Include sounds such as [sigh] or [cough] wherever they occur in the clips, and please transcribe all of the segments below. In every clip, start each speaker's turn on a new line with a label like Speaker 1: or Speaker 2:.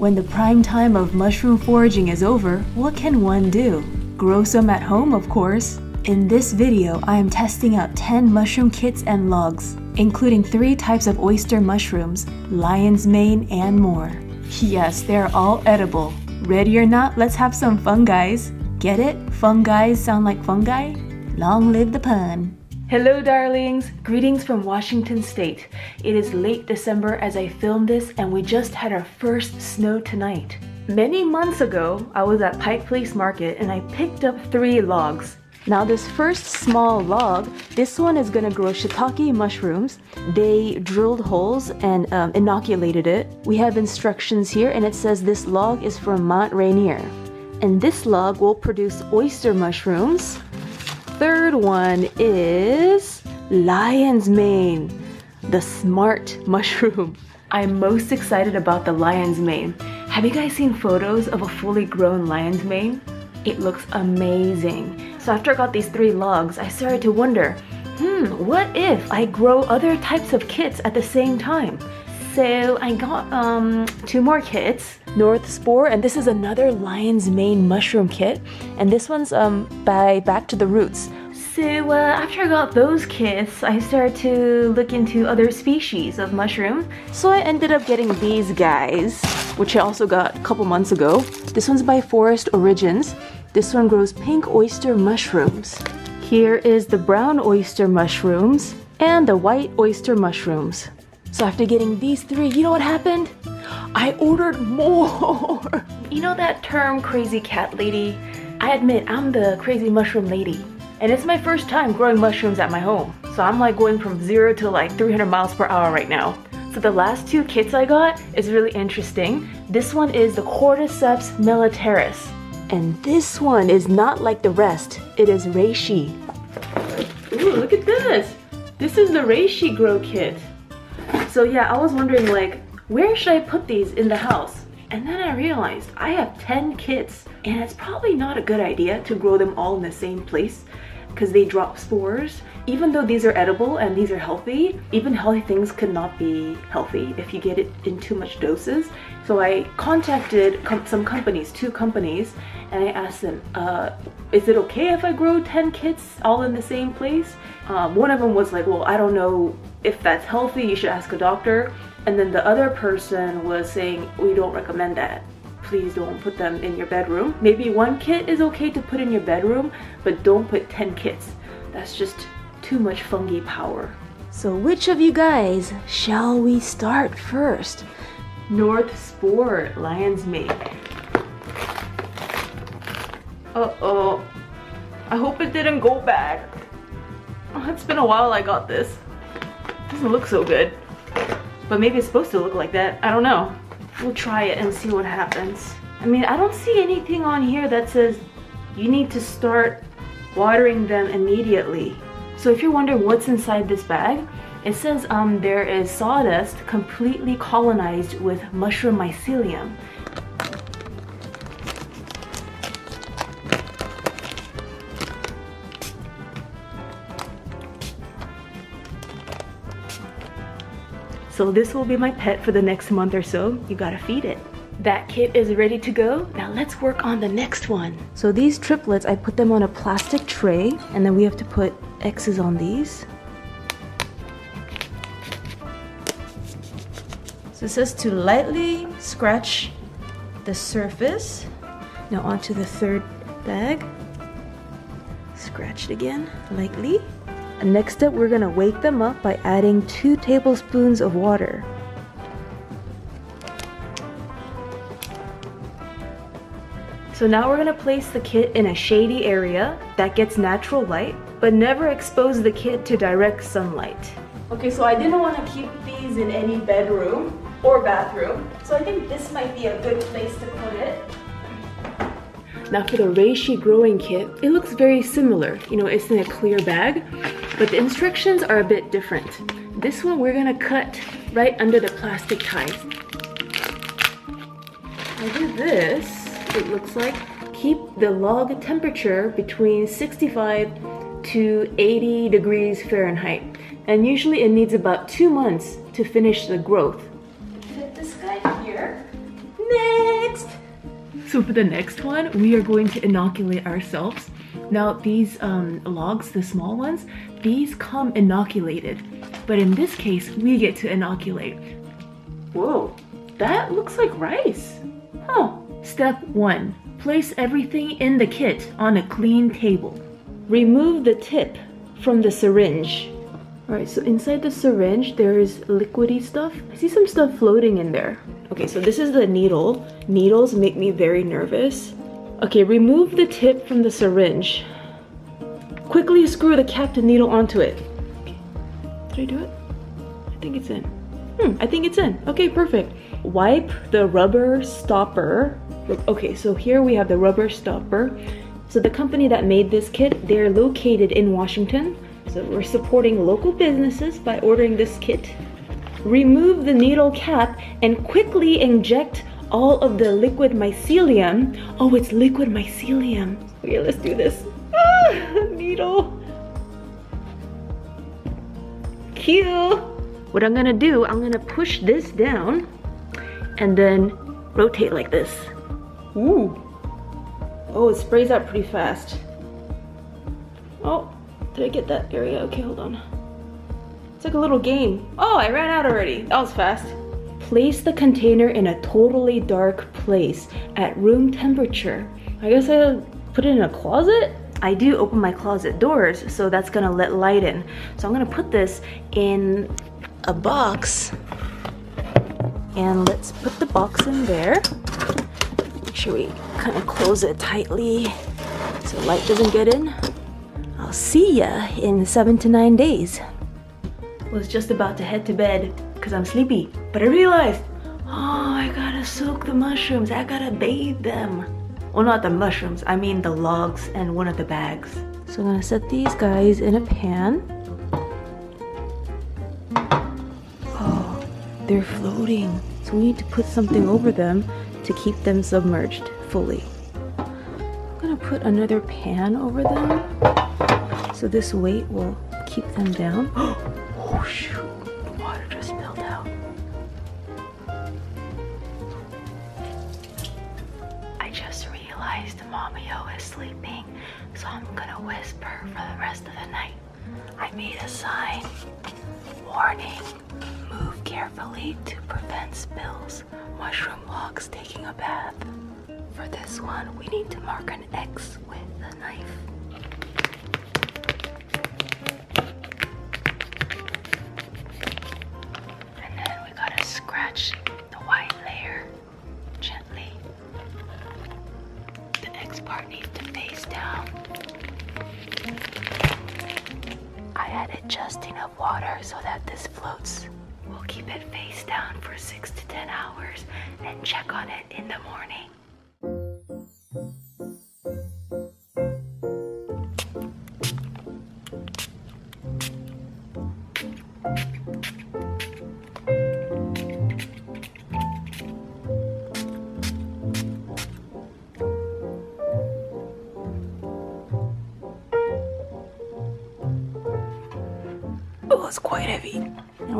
Speaker 1: When the prime time of mushroom foraging is over, what can one do? Grow some at home, of course. In this video, I am testing out 10 mushroom kits and logs, including 3 types of oyster mushrooms, lion's mane, and more. Yes, they're all edible. Ready or not, let's have some fun, guys. Get it? Fungi sound like fungi? Long live the pun. Hello darlings! Greetings from Washington State. It is late December as I film this and we just had our first snow tonight. Many months ago, I was at Pike Place Market and I picked up three logs. Now this first small log, this one is gonna grow shiitake mushrooms. They drilled holes and um, inoculated it. We have instructions here and it says this log is from Mount Rainier. And this log will produce oyster mushrooms third one is lion's mane, the smart mushroom. [laughs] I'm most excited about the lion's mane. Have you guys seen photos of a fully grown lion's mane? It looks amazing. So after I got these three logs, I started to wonder, hmm, what if I grow other types of kits at the same time? So I got um, two more kits, North Spore, and this is another Lion's Mane mushroom kit, and this one's um, by Back to the Roots. So uh, after I got those kits, I started to look into other species of mushroom. So I ended up getting these guys, which I also got a couple months ago. This one's by Forest Origins. This one grows pink oyster mushrooms. Here is the brown oyster mushrooms and the white oyster mushrooms. So after getting these three, you know what happened? I ordered more. you know that term crazy cat lady? I admit I'm the crazy mushroom lady. And it's my first time growing mushrooms at my home. So I'm like going from zero to like 300 miles per hour right now. So the last two kits I got is really interesting. This one is the Cordyceps militaris. And this one is not like the rest. It is reishi. Ooh, look at this. This is the reishi grow kit. So yeah, I was wondering like, where should I put these in the house? And then I realized I have 10 kits and it's probably not a good idea to grow them all in the same place because they drop spores. Even though these are edible and these are healthy, even healthy things could not be healthy if you get it in too much doses. So I contacted com some companies, two companies, and I asked them, uh, is it okay if I grow 10 kits all in the same place? Um, one of them was like, well, I don't know if that's healthy, you should ask a doctor. And then the other person was saying, we don't recommend that. Please don't put them in your bedroom. Maybe one kit is okay to put in your bedroom, but don't put 10 kits. That's just too much fungi power. So which of you guys shall we start first? North Spore, Lion's Mane. Uh-oh. I hope it didn't go bad. Oh, it's been a while I got this. Doesn't look so good. But maybe it's supposed to look like that. I don't know. We'll try it and see what happens. I mean, I don't see anything on here that says you need to start watering them immediately. So if you're wondering what's inside this bag, it says um, there is sawdust completely colonized with mushroom mycelium. So this will be my pet for the next month or so. You gotta feed it. That kit is ready to go. Now let's work on the next one. So these triplets, I put them on a plastic tray and then we have to put X's on these. So it says to lightly scratch the surface. Now onto the third bag. Scratch it again, lightly. Next up, we're gonna wake them up by adding two tablespoons of water. So now we're gonna place the kit in a shady area that gets natural light, but never expose the kit to direct sunlight. Okay, so I didn't want to keep these in any bedroom or bathroom, so I think this might be a good place to put it. Now for the reishi growing kit, it looks very similar. You know, it's in a clear bag, but the instructions are a bit different. This one we're gonna cut right under the plastic ties. I do this, it looks like, keep the log temperature between 65 to 80 degrees Fahrenheit. And usually it needs about two months to finish the growth. Fit this guy here. Nay! So for the next one, we are going to inoculate ourselves. Now these um, logs, the small ones, these come inoculated. But in this case, we get to inoculate. Whoa, that looks like rice. Huh. Step one, place everything in the kit on a clean table. Remove the tip from the syringe. Alright, so inside the syringe, there is liquidy stuff. I see some stuff floating in there. Okay, so this is the needle. Needles make me very nervous. Okay, remove the tip from the syringe. Quickly screw the captain needle onto it. Did I do it? I think it's in. Hmm, I think it's in. Okay, perfect. Wipe the rubber stopper. Okay, so here we have the rubber stopper. So the company that made this kit, they're located in Washington. So we're supporting local businesses by ordering this kit. Remove the needle cap and quickly inject all of the liquid mycelium. Oh, it's liquid mycelium. Okay, let's do this. Ah, needle. Cute. What I'm gonna do, I'm gonna push this down and then rotate like this. Ooh. Oh, it sprays out pretty fast. Oh, did I get that area? Okay, hold on. It's like a little game. Oh, I ran out already. That was fast. Place the container in a totally dark place at room temperature. I guess I'll put it in a closet? I do open my closet doors, so that's gonna let light in. So I'm gonna put this in a box. And let's put the box in there. Make sure we kind of close it tightly so light doesn't get in. I'll see ya in seven to nine days. Was just about to head to bed because I'm sleepy, but I realized, oh, I gotta soak the mushrooms. I gotta bathe them. Well, not the mushrooms, I mean the logs and one of the bags. So I'm gonna set these guys in a pan. Oh, they're floating. So we need to put something over them to keep them submerged fully. I'm gonna put another pan over them so this weight will keep them down. [gasps] Oh shoot, to prevent spills. Mushroom logs taking a bath. For this one, we need to mark an X with a knife. And then we gotta scratch the white layer gently. The X part needs to face down. I added just enough water so that this floats. We'll keep it face down for 6 to 10 hours and check on it in the morning.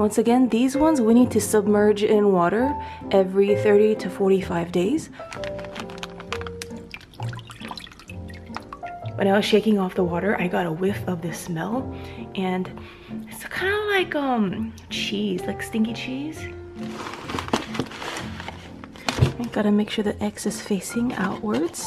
Speaker 1: Once again, these ones we need to submerge in water every 30 to 45 days. When I was shaking off the water, I got a whiff of the smell and it's kind of like um cheese, like stinky cheese. I gotta make sure the X is facing outwards.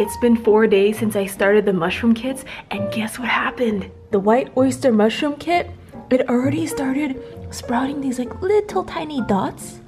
Speaker 1: It's been four days since I started the mushroom kits, and guess what happened? The white oyster mushroom kit, it already started sprouting these like little tiny dots.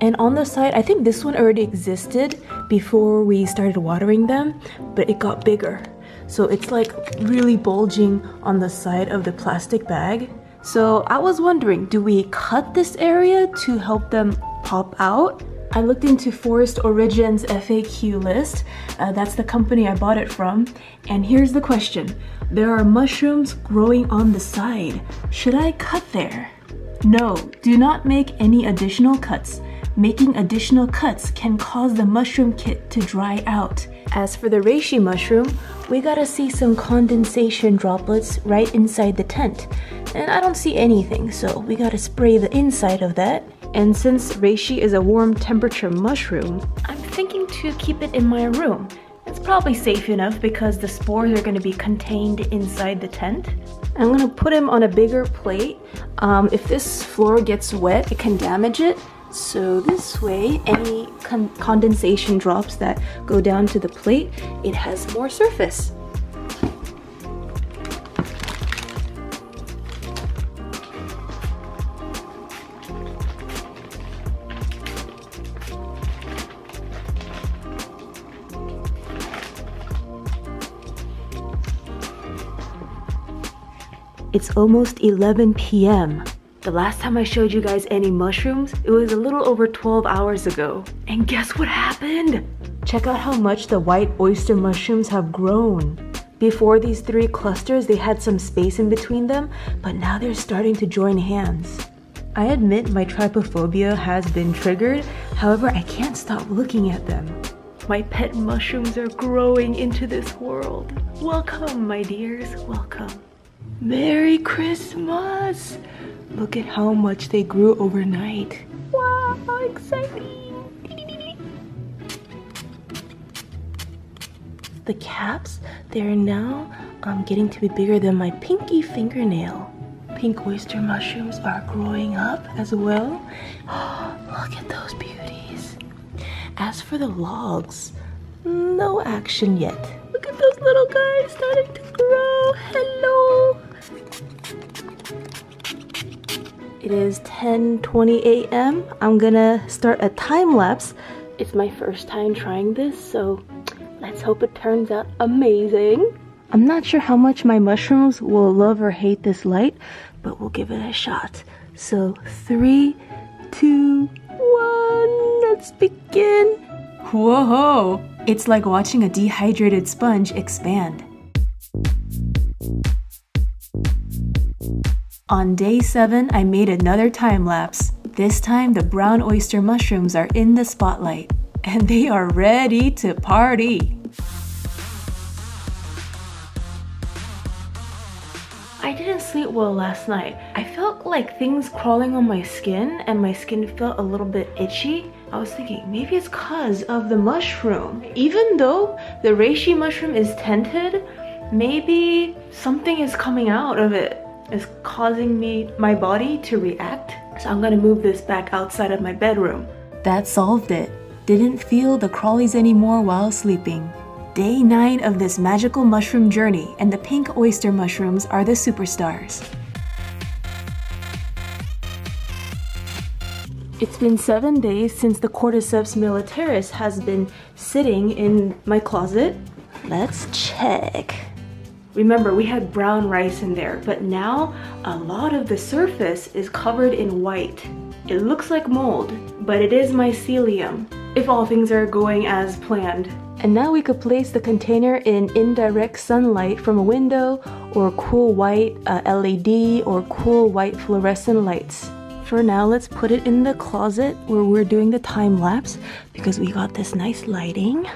Speaker 1: And on the side, I think this one already existed before we started watering them, but it got bigger. So it's like really bulging on the side of the plastic bag. So I was wondering, do we cut this area to help them pop out? I looked into Forest Origins FAQ list. Uh, that's the company I bought it from. And here's the question. There are mushrooms growing on the side. Should I cut there? No, do not make any additional cuts. Making additional cuts can cause the mushroom kit to dry out. As for the reishi mushroom, we gotta see some condensation droplets right inside the tent. And I don't see anything, so we gotta spray the inside of that And since reishi is a warm temperature mushroom, I'm thinking to keep it in my room. It's probably safe enough because the spores are going to be contained inside the tent. I'm going to put him on a bigger plate. Um, if this floor gets wet, it can damage it. So this way, any con condensation drops that go down to the plate, it has more surface. It's almost 11 p.m. The last time I showed you guys any mushrooms, it was a little over 12 hours ago. And guess what happened? Check out how much the white oyster mushrooms have grown. Before these three clusters, they had some space in between them, but now they're starting to join hands. I admit my trypophobia has been triggered, however, I can't stop looking at them. My pet mushrooms are growing into this world. Welcome, my dears, welcome. Merry Christmas! Look at how much they grew overnight. Wow, how exciting! The caps, they're now um, getting to be bigger than my pinky fingernail. Pink oyster mushrooms are growing up as well. [gasps] Look at those beauties. As for the logs, no action yet. Look at those little guys starting to grow. Hello. It is 10:20 a.m. I'm gonna start a time lapse. It's my first time trying this, so let's hope it turns out amazing. I'm not sure how much my mushrooms will love or hate this light, but we'll give it a shot. So three, two, one, let's begin. Whoa! It's like watching a dehydrated sponge expand. On day 7, I made another time lapse. This time, the brown oyster mushrooms are in the spotlight, and they are ready to party. I didn't sleep well last night. I felt like things crawling on my skin and my skin felt a little bit itchy. I was thinking maybe it's cause of the mushroom. Even though the reishi mushroom is tented, maybe something is coming out of it is causing me, my body to react. So I'm gonna move this back outside of my bedroom. That solved it. Didn't feel the crawlies anymore while sleeping. Day 9 of this magical mushroom journey and the pink oyster mushrooms are the superstars. It's been seven days since the Cordyceps militaris has been sitting in my closet. Let's check. Remember, we had brown rice in there, but now a lot of the surface is covered in white. It looks like mold, but it is mycelium, if all things are going as planned. And now we could place the container in indirect sunlight from a window or cool white uh, LED or cool white fluorescent lights. For now, let's put it in the closet where we're doing the time lapse because we got this nice lighting.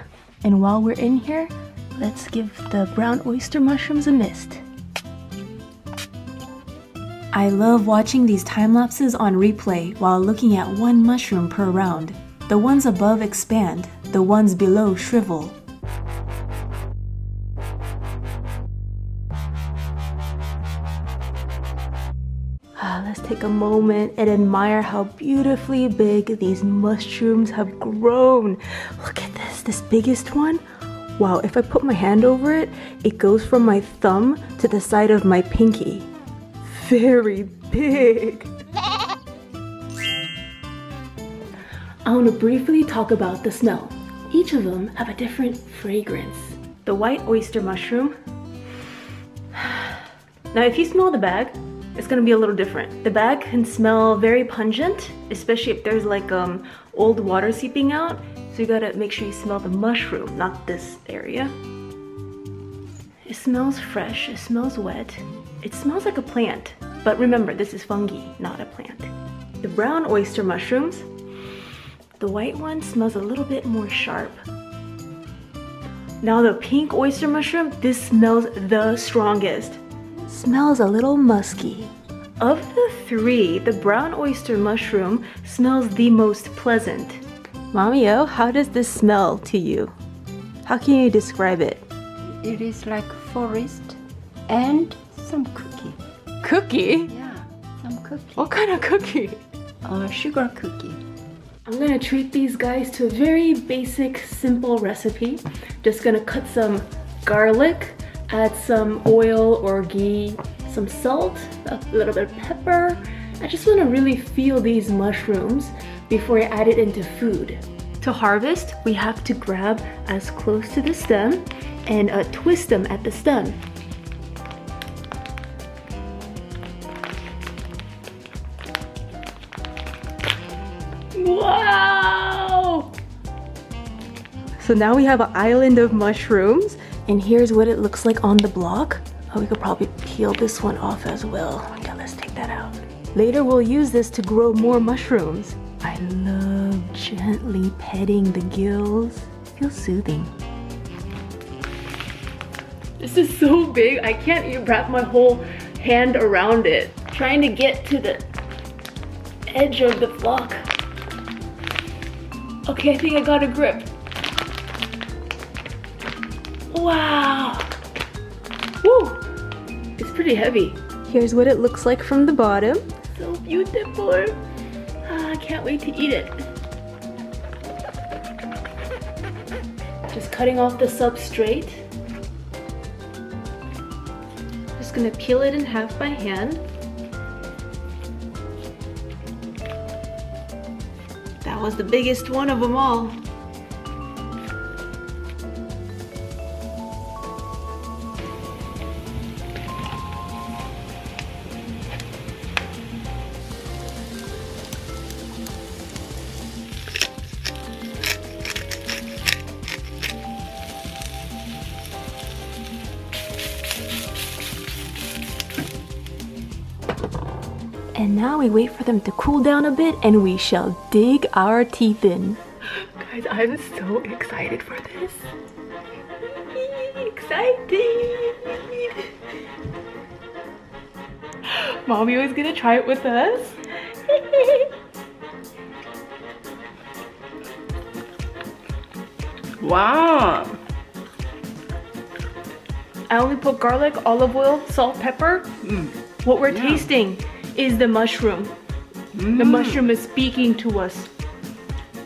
Speaker 1: And while we're in here, Let's give the brown oyster mushrooms a mist. I love watching these time lapses on replay while looking at one mushroom per round. The ones above expand, the ones below shrivel. Ah, let's take a moment and admire how beautifully big these mushrooms have grown. Look at this, this biggest one Wow, if I put my hand over it, it goes from my thumb to the side of my pinky. Very big. I want to briefly talk about the smell. Each of them have a different fragrance. The white oyster mushroom. Now if you smell the bag, it's gonna be a little different. The bag can smell very pungent, especially if there's like um, old water seeping out. So you gotta make sure you smell the mushroom, not this area. It smells fresh, it smells wet. It smells like a plant, but remember, this is fungi, not a plant. The brown oyster mushrooms, the white one smells a little bit more sharp. Now the pink oyster mushroom, this smells the strongest. Smells a little musky. Of the three, the brown oyster mushroom smells the most pleasant. Mamio, how does this smell to you? How can you describe it?
Speaker 2: It is like forest and some cookie.
Speaker 1: Cookie?
Speaker 2: Yeah, some cookie.
Speaker 1: What kind of cookie?
Speaker 2: Uh, sugar cookie.
Speaker 1: I'm gonna treat these guys to a very basic, simple recipe. Just gonna cut some garlic, add some oil or ghee, some salt, a little bit of pepper. I just wanna really feel these mushrooms before I add it into food. To harvest, we have to grab as close to the stem and uh, twist them at the stem. Wow! So now we have an island of mushrooms and here's what it looks like on the block. Oh, we could probably peel this one off as well. Okay, let's take that out. Later we'll use this to grow more mushrooms. I love gently petting the gills. Feels soothing. This is so big, I can't even wrap my whole hand around it. Trying to get to the edge of the flock. Okay, I think I got a grip. Wow. Woo. It's pretty heavy. Here's what it looks like from the bottom. So beautiful. Can't wait to eat it. Just cutting off the substrate. Just gonna peel it in half by hand. That was the biggest one of them all. We wait for them to cool down a bit and we shall dig our teeth in. Guys, I'm so excited for this. Excited! Mommy was gonna try it with us.
Speaker 2: Wow.
Speaker 1: I only put garlic, olive oil, salt, pepper.
Speaker 2: Mm.
Speaker 1: What we're
Speaker 2: Yeah.
Speaker 1: tasting is the mushroom. The
Speaker 2: Mm.
Speaker 1: mushroom is speaking to us.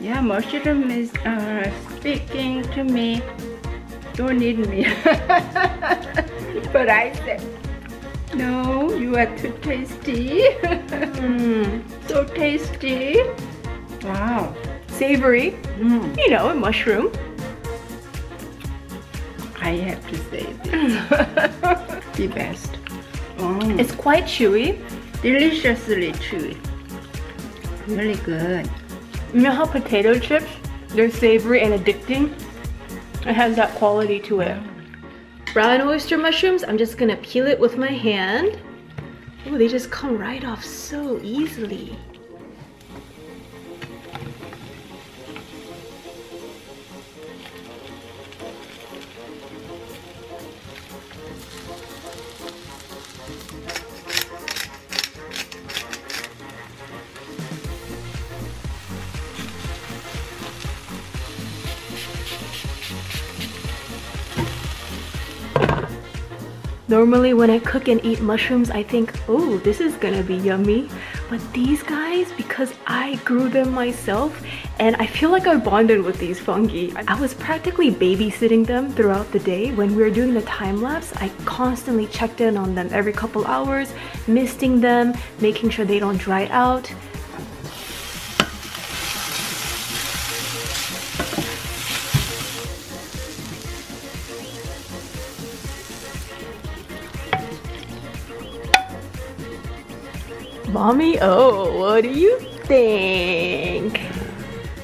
Speaker 2: Yeah, mushroom is uh, speaking to me. Don't need me. [laughs] but I said, no, you are too tasty.
Speaker 1: Mm. [laughs]
Speaker 2: so tasty. Wow.
Speaker 1: Savory,
Speaker 2: Mm.
Speaker 1: you know, a mushroom.
Speaker 2: I have to say this. [laughs] the best. Mm.
Speaker 1: It's quite chewy.
Speaker 2: Deliciously chewy. Really good.
Speaker 1: You know how potato chips, they're savory and addicting? It has that quality to it. Brown oyster mushrooms, I'm just gonna peel it with my hand. Oh, they just come right off so easily. Normally when I cook and eat mushrooms, I think, oh, this is gonna be yummy. But these guys, because I grew them myself, and I feel like I bonded with these fungi. I was practically babysitting them throughout the day. When we were doing the time lapse, I constantly checked in on them every couple hours, misting them, making sure they don't dry out. Mommy, oh, what do you think?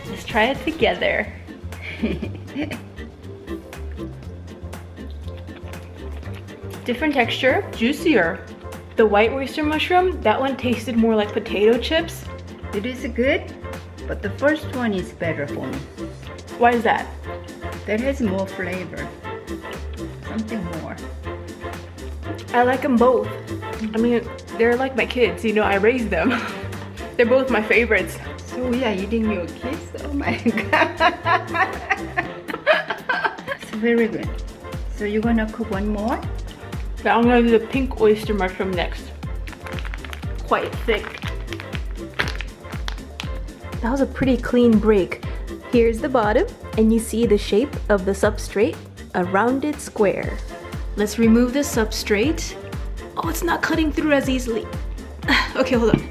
Speaker 1: Let's try it together. [laughs] Different texture, juicier. The white oyster mushroom, that one tasted more like potato chips.
Speaker 2: It is good, but the first one is better for me.
Speaker 1: Why is that?
Speaker 2: That has more flavor. Something more.
Speaker 1: I like them both. I mean, They're like my kids, you know, I raised them. [laughs] They're both my favorites.
Speaker 2: So we are eating your kids? [laughs] Oh my god. [laughs] it's very good. So you're gonna cook one more?
Speaker 1: But I'm gonna do the pink oyster mushroom next. Quite thick. That was a pretty clean break. Here's the bottom, and you see the shape of the substrate, a rounded square. Let's remove the substrate. Oh, it's not cutting through as easily. [sighs] okay, hold on.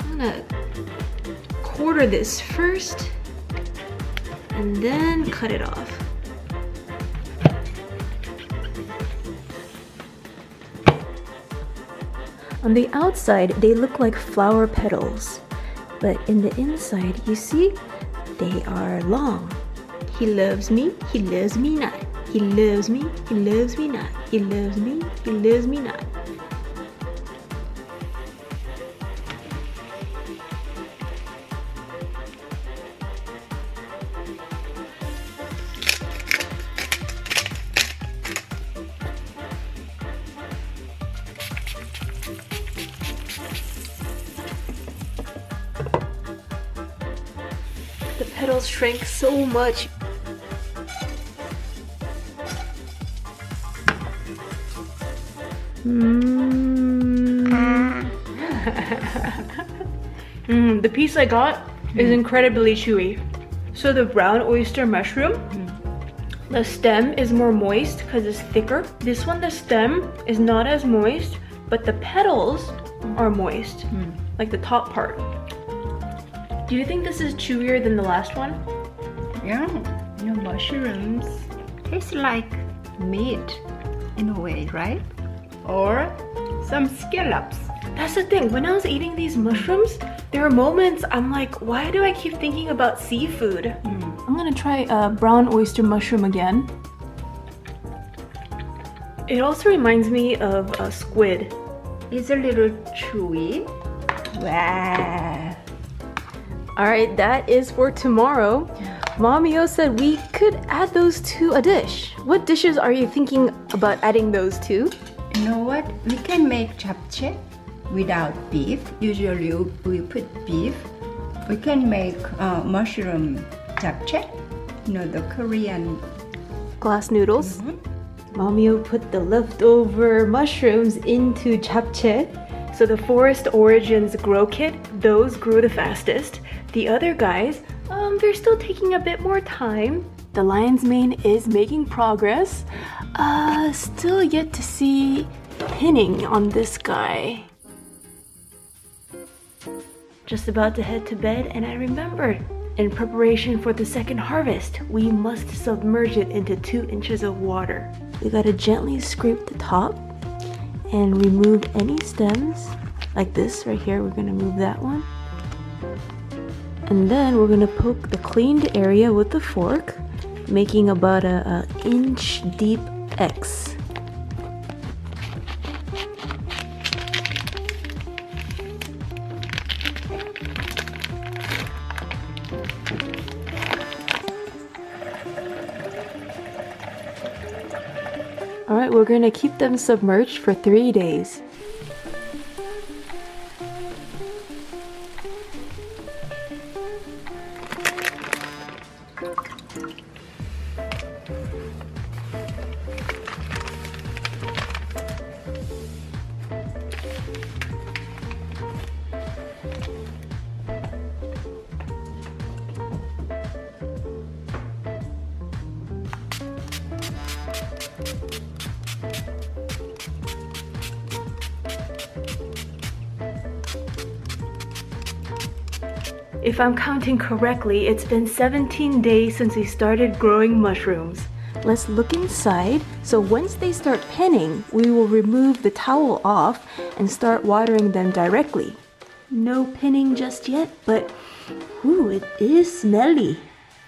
Speaker 1: I'm gonna quarter this first, and then cut it off. On the outside, they look like flower petals, but in the inside, you see, they are long. He loves me, he loves me not. He loves me, he loves me not. He loves me, he loves me not. Shrank so much. Mm. [laughs] Mm, the piece I got is incredibly chewy. So the brown oyster mushroom, the stem is more moist because it's thicker. This one, the stem is not as moist, but the petals are moist, like the top part. Do you think this is chewier than the last one?
Speaker 2: Yeah, you know, mushrooms taste like meat in a way, right? Or some scallops.
Speaker 1: That's the thing. When I was eating these mushrooms, there are moments I'm like, why do I keep thinking about seafood? Hmm. I'm gonna try a brown oyster mushroom again. It also reminds me of a squid.
Speaker 2: It's a little chewy. Wow.
Speaker 1: All right, that is for tomorrow. Mamio said we could add those to a dish. What dishes are you thinking about adding those to?
Speaker 2: You know what? We can make japchae without beef. Usually we put beef. We can make uh, mushroom japchae. You know the Korean.
Speaker 1: Glass noodles. Mamio put the leftover mushrooms into japchae. So the Forest Origins Grow Kit, those grew the fastest. The other guys, um, they're still taking a bit more time. The lion's mane is making progress. Uh, still yet to see pinning on this guy. Just about to head to bed, and I remembered. In preparation for the second harvest, we must submerge it into two inches of water. We gotta gently scrape the top and remove any stems. Like this right here, we're gonna move that one. And then we're gonna poke the cleaned area with the fork, making about a, a inch deep X. Alright, we're gonna keep them submerged for three days. If I'm counting correctly, it's been 17 days since we started growing mushrooms. Let's look inside. So once they start pinning, we will remove the towel off and start watering them directly. No pinning just yet, but ooh, it is smelly.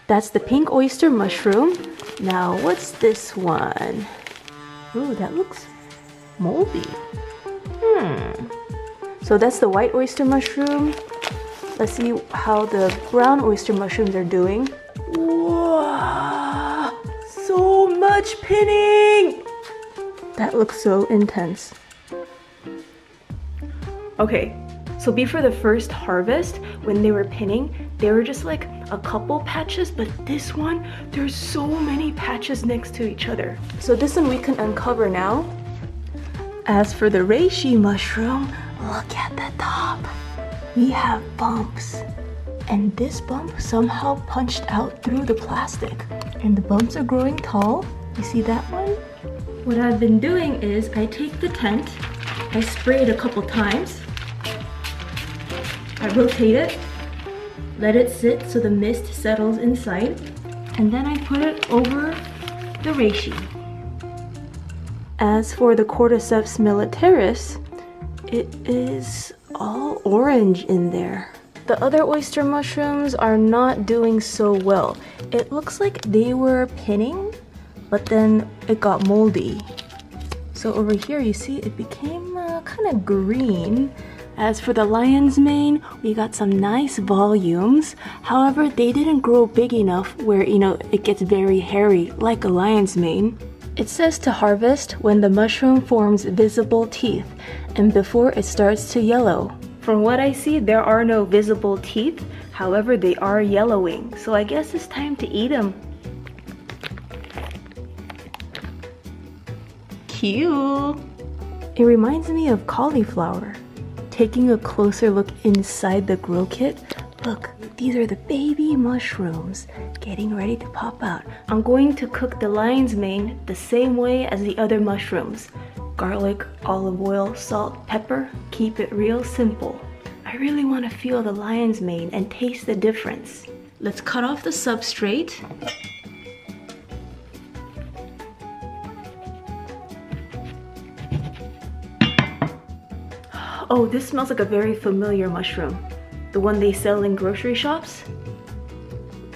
Speaker 1: That's the pink oyster mushroom. Now, what's this one? Ooh, that looks moldy. Hmm. So that's the white oyster mushroom. Let's see how the brown oyster mushrooms are doing. Wow, so much pinning! That looks so intense. Okay, so before the first harvest, when they were pinning, they were just like a couple patches, but this one, there's so many patches next to each other. So this one we can uncover now. As for the reishi mushroom, look at the top. We have bumps. And this bump somehow punched out through the plastic. And the bumps are growing tall. You see that one? What I've been doing is I take the tent, I spray it a couple times, I rotate it, let it sit so the mist settles inside, and then I put it over the reishi. As for the Cordyceps militaris, it is all orange in there. The other oyster mushrooms are not doing so well. It looks like they were pinning, but then it got moldy. So over here you see it became uh, kind of green as for the lion's mane, we got some nice volumes. However, they didn't grow big enough where, you know, it gets very hairy like a lion's mane. It says to harvest when the mushroom forms visible teeth and before it starts to yellow. From what I see, there are no visible teeth. However, they are yellowing. So I guess it's time to eat them. Cute! It reminds me of cauliflower. Taking a closer look inside the grill kit, look, these are the baby mushrooms getting ready to pop out. I'm going to cook the lion's mane the same way as the other mushrooms. Garlic, olive oil, salt, pepper, keep it real simple. I really want to feel the lion's mane and taste the difference. Let's cut off the substrate Oh, this smells like a very familiar mushroom. The one they sell in grocery shops.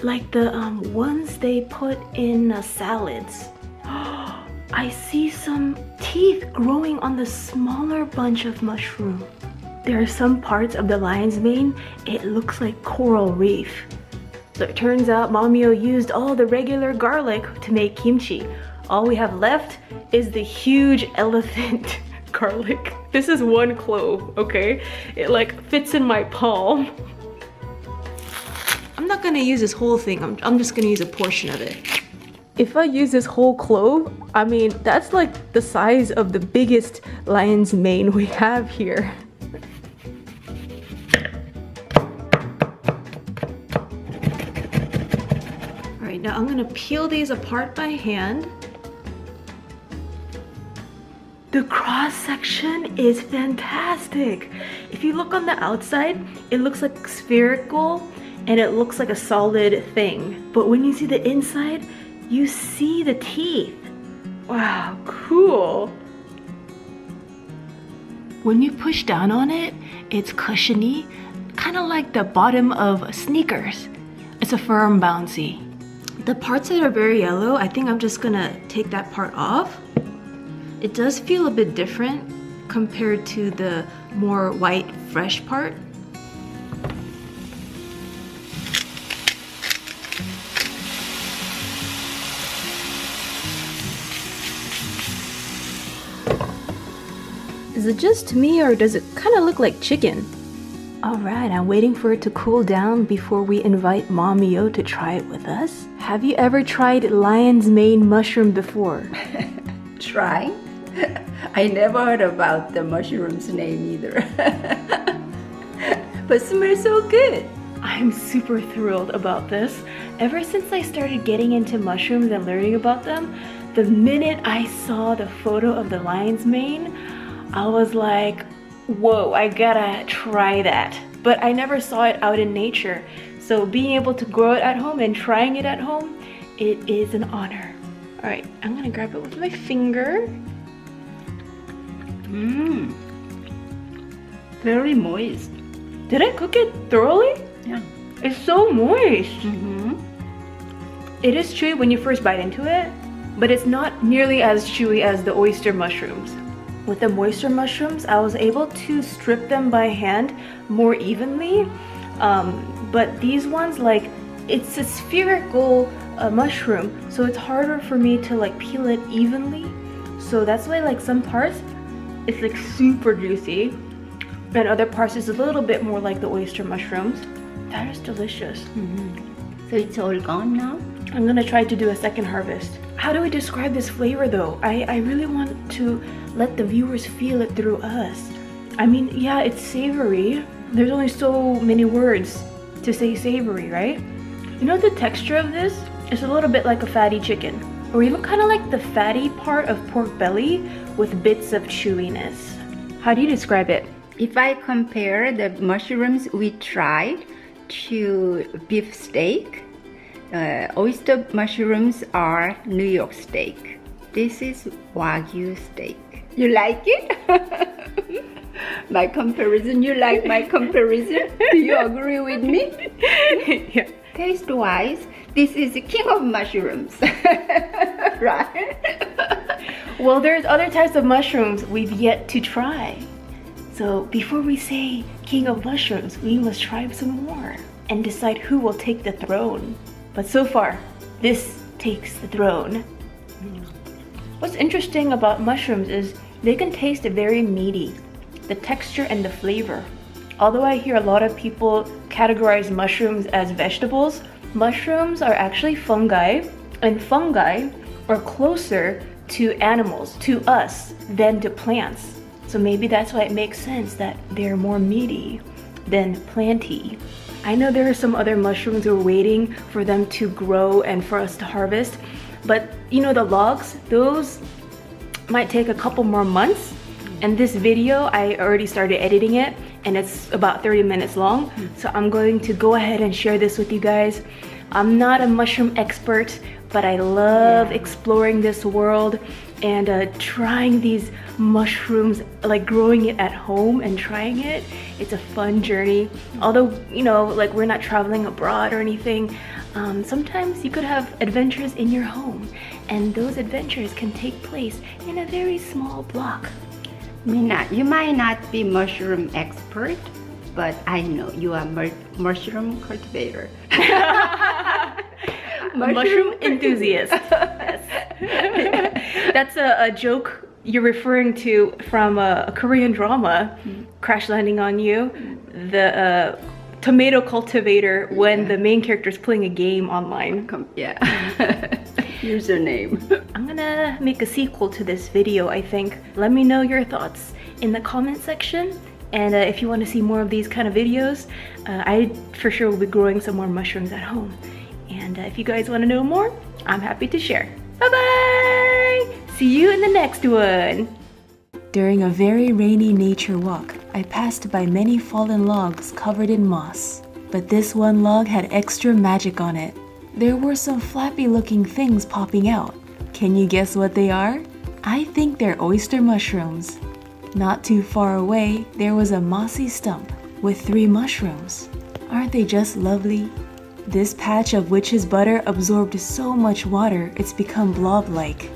Speaker 1: Like the um, ones they put in uh, salads. [gasps] I see some teeth growing on the smaller bunch of mushroom. There are some parts of the lion's mane, it looks like coral reef. So it turns out Mamio used all the regular garlic to make kimchi. All we have left is the huge [laughs] elephant [laughs] garlic. This is one clove, okay? It like fits in my palm. I'm not gonna use this whole thing. I'm, I'm just gonna use a portion of it. If I use this whole clove, I mean, that's like the size of the biggest lion's mane we have here. All right, now I'm gonna peel these apart by hand. The cross section is fantastic. If you look on the outside, it looks like spherical and it looks like a solid thing. But when you see the inside, you see the teeth. Wow, cool. When you push down on it, it's cushiony, kind of like the bottom of sneakers. It's a firm bouncy. The parts that are very yellow, I think I'm just gonna take that part off it does feel a bit different compared to the more white, fresh part. Is it just me or does it kind of look like chicken? Alright, I'm waiting for it to cool down before we invite Mamio to try it with us. Have you ever tried lion's mane mushroom before? [laughs]
Speaker 2: try? I never heard about the mushroom's name either. [laughs] but smells so good.
Speaker 1: I'm super thrilled about this. Ever since I started getting into mushrooms and learning about them, the minute I saw the photo of the lion's mane, I was like, whoa, I gotta try that. But I never saw it out in nature. So being able to grow it at home and trying it at home, it is an honor. All right, I'm gonna grab it with my finger.
Speaker 2: Mmm. Very moist.
Speaker 1: Did I cook it thoroughly?
Speaker 2: Yeah.
Speaker 1: It's so moist.
Speaker 2: Mm -hmm.
Speaker 1: It is chewy when you first bite into it, but it's not nearly as chewy as the oyster mushrooms. With the moisture mushrooms, I was able to strip them by hand more evenly. Um, but these ones, like, it's a spherical uh, mushroom, so it's harder for me to like peel it evenly. So that's why like some parts it's like super juicy. and other parts is a little bit more like the oyster mushrooms. That is delicious. Mm-hmm.
Speaker 2: So it's all gone now?
Speaker 1: I'm gonna try to do a second harvest. How do we describe this flavor though? I, I really want to let the viewers feel it through us. I mean, yeah, it's savory. There's only so many words to say savory, right? You know the texture of this? It's a little bit like a fatty chicken. Or even kind of like the fatty part of pork belly with bits of chewiness. How do you describe it?
Speaker 2: If I compare the mushrooms we tried to beef steak, uh, oyster mushrooms are New York steak. This is Wagyu steak. You like it? [laughs] my comparison, you like my comparison? Do you agree with me? [laughs]
Speaker 1: yeah.
Speaker 2: Taste wise, this is the king of mushrooms. [laughs] right? [laughs]
Speaker 1: Well, there's other types of mushrooms we've yet to try. So before we say king of mushrooms, we must try some more and decide who will take the throne. But so far, this takes the throne. What's interesting about mushrooms is they can taste very meaty, the texture and the flavor. Although I hear a lot of people categorize mushrooms as vegetables, mushrooms are actually fungi, and fungi are closer to animals, to us, than to plants. So maybe that's why it makes sense that they're more meaty than planty. I know there are some other mushrooms we're waiting for them to grow and for us to harvest, but you know the logs, those might take a couple more months. And this video, I already started editing it and it's about 30 minutes long. So I'm going to go ahead and share this with you guys. I'm not a mushroom expert, but I love exploring this world and uh, trying these mushrooms, like growing it at home and trying it. It's a fun journey. Although, you know, like we're not traveling abroad or anything, um, sometimes you could have adventures in your home and those adventures can take place in a very small block.
Speaker 2: Mina, you might not be mushroom expert, but I know you are mu- mushroom cultivator. [laughs]
Speaker 1: mushroom enthusiast. Yes. [laughs] That's a, a joke you're referring to from a, a Korean drama, Crash Landing on You. The uh, tomato cultivator when the main character is playing a game online.
Speaker 2: Yeah. [laughs] Username.
Speaker 1: I'm gonna make a sequel to this video, I think. Let me know your thoughts in the comment section. And uh, if you want to see more of these kind of videos, uh, I for sure will be growing some more mushrooms at home. And uh, if you guys want to know more, I'm happy to share. Bye bye! See you in the next one! During a very rainy nature walk, I passed by many fallen logs covered in moss. But this one log had extra magic on it. There were some flappy looking things popping out. Can you guess what they are? I think they're oyster mushrooms. Not too far away, there was a mossy stump with three mushrooms. Aren't they just lovely? This patch of witch's butter absorbed so much water it's become blob like.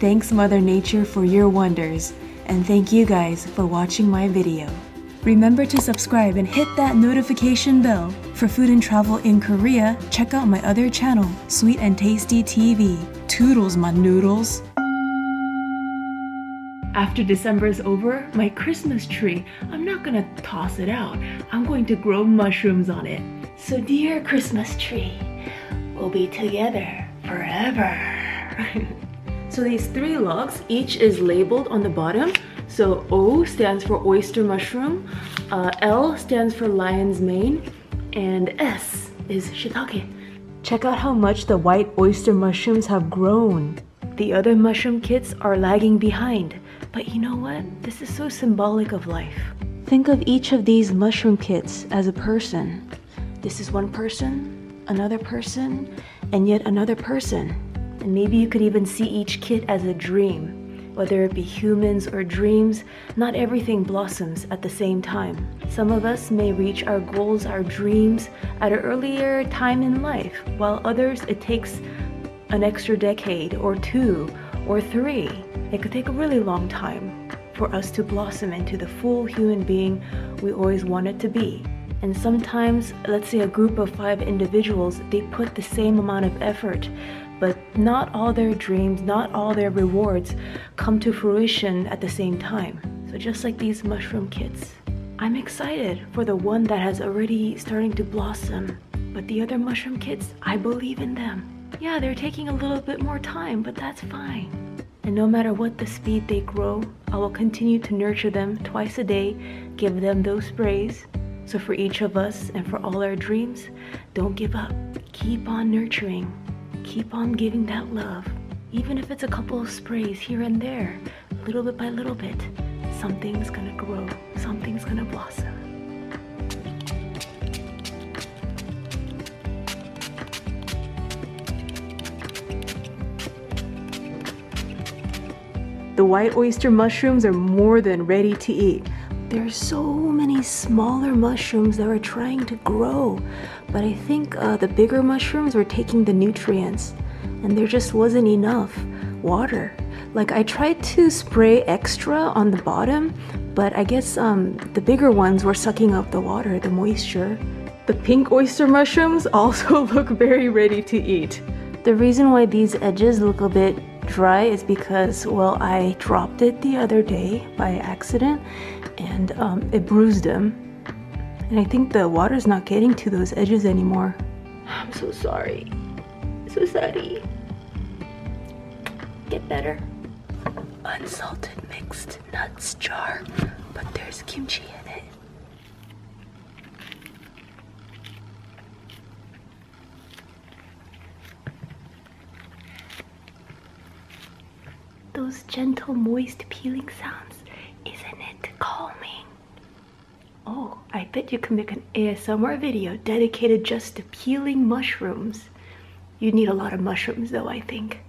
Speaker 1: Thanks, Mother Nature, for your wonders, and thank you guys for watching my video. Remember to subscribe and hit that notification bell. For food and travel in Korea, check out my other channel, Sweet and Tasty TV. Toodles, my noodles. After December is over, my Christmas tree, I'm not gonna toss it out. I'm going to grow mushrooms on it. So dear Christmas tree, we'll be together forever. [laughs] so these three logs, each is labeled on the bottom. So O stands for oyster mushroom, uh, L stands for lion's mane, and S is shiitake. Check out how much the white oyster mushrooms have grown. The other mushroom kits are lagging behind, but you know what? This is so symbolic of life. Think of each of these mushroom kits as a person. This is one person, another person, and yet another person. And maybe you could even see each kit as a dream. Whether it be humans or dreams, not everything blossoms at the same time. Some of us may reach our goals, our dreams at an earlier time in life, while others it takes an extra decade or two or three. It could take a really long time for us to blossom into the full human being we always wanted to be. And sometimes, let's say a group of five individuals, they put the same amount of effort, but not all their dreams, not all their rewards come to fruition at the same time. So just like these mushroom kits, I'm excited for the one that has already starting to blossom. But the other mushroom kits, I believe in them. Yeah, they're taking a little bit more time, but that's fine. And no matter what the speed they grow, I will continue to nurture them twice a day, give them those sprays. So for each of us and for all our dreams, don't give up. Keep on nurturing. Keep on giving that love. Even if it's a couple of sprays here and there, little bit by little bit, something's gonna grow, something's gonna blossom. The white oyster mushrooms are more than ready to eat. There are so many smaller mushrooms that are trying to grow, but I think uh, the bigger mushrooms were taking the nutrients, and there just wasn't enough water. Like I tried to spray extra on the bottom, but I guess um, the bigger ones were sucking up the water, the moisture. The pink oyster mushrooms [laughs] also look very ready to eat. The reason why these edges look a bit dry is because, well, I dropped it the other day by accident and um, it bruised them. And I think the water's not getting to those edges anymore. I'm so sorry. So sorry. Get better. Unsalted mixed nuts jar, but there's kimchi in it. Those gentle, moist peeling sounds, isn't it calming? Oh, I bet you can make an ASMR video dedicated just to peeling mushrooms. You'd need a lot of mushrooms though, I think.